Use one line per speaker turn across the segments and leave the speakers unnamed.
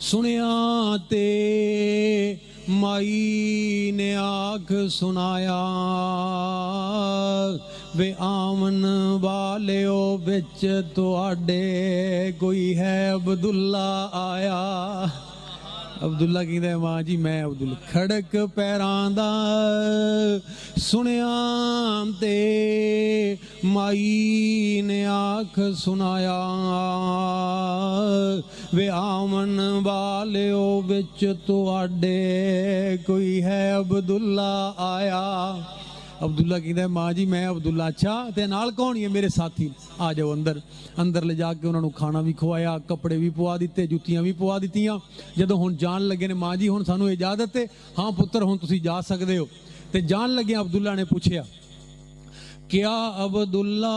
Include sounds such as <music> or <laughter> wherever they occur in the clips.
ਸੁਣਿਆ ਤੇ ਮਾਈ ਨੇ ਆਖ ਸੁਨਾਇਆ ਵੇ ਆਮਨ ਵਾਲਿਓ ਵਿੱਚ ਤੁਹਾਡੇ ਕੋਈ ਹੈ ਅਬਦੁੱਲਾ ਆਇਆ। ਅਬਦੁੱਲਾ ਕਹਿੰਦਾ ਹੈ, ਮਾਂ ਜੀ ਮੈਂ ਅਬਦੁੱਲ ਖੜਕ ਪੈਰਾਂ ਦਾ ਸੁਣਿਆ ਤੇ ਮਾਈ ਨੇ ਆਖ ਸੁਨਾਇਆ ਵੇ ਵਾਲਿਓ ਵਿੱਚ ਤੁਹਾਡੇ ਕੋਈ ਹੈ ਅਬਦੁੱਲਾ ਆਇਆ। ਅਬਦੁੱਲਾ ਕਹਿੰਦਾ, ਮਾਂ ਜੀ, ਮੈਂ ਅਬਦੁੱਲਾ। ਅੱਛਾ, ਤੇ ਨਾਲ ਕੌਣ ਹੈ ਮੇਰੇ ਸਾਥੀ? ਆ ਜਾਓ ਅੰਦਰ। ਅੰਦਰ ਲੈ ਜਾ ਕੇ ਉਹਨਾਂ ਨੂੰ ਖਾਣਾ ਵੀ ਖਵਾਇਆ, ਕੱਪੜੇ ਵੀ ਪਵਾ ਦਿੱਤੇ, ਜੁੱਤੀਆਂ ਵੀ ਪਵਾ ਦਿੱਤੀਆਂ। ਜਦੋਂ ਹੁਣ ਜਾਣ ਲੱਗੇ ਨੇ, ਮਾਂ ਜੀ, ਹੁਣ ਸਾਨੂੰ ਇਜਾਜ਼ਤ ਹੈ ਹਾਂ ਪੁੱਤਰ, ਹੁਣ ਤੁਸੀਂ ਜਾ ਸਕਦੇ ਹੋ। ਤੇ ਜਾਣ ਲੱਗਿਆ ਅਬਦੁੱਲਾ ਨੇ ਪੁੱਛਿਆ, ਕਿਆ ਅਬਦੁੱਲਾ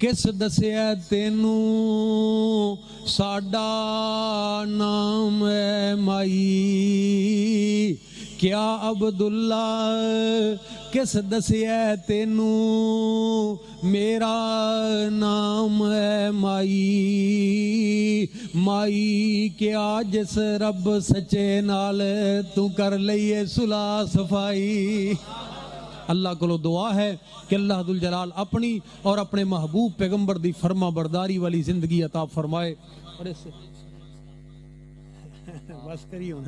ਕਿਸ ਦੱਸਿਆ ਤੈਨੂੰ? ਸਾਡਾ ਨਾਮ ਹੈ ਮਾਈ। ਕਿਆ ਅਬਦੁੱਲਾ, ਕਿਸ ਦੱਸਿਆ ਤੈਨੂੰ? ਮੇਰਾ ਨਾਮ ਹੈ ਮਾਈ। ਮਾਈ, ਕਿਆ ਜਿਸ ਰੱਬ ਸੱਚੇ ਨਾਲ ਤੂੰ ਕਰ ਲਈਏ ਸੁਲਾ ਸਫ਼ਾਈ। अल्लाह को दुआ है कि अल्लाह जलाल अपनी और अपने महबूब पैगंबर की फर्मा बरदारी वाली ज़िंदगी अता फरमाए और इस <laughs> बस करिए।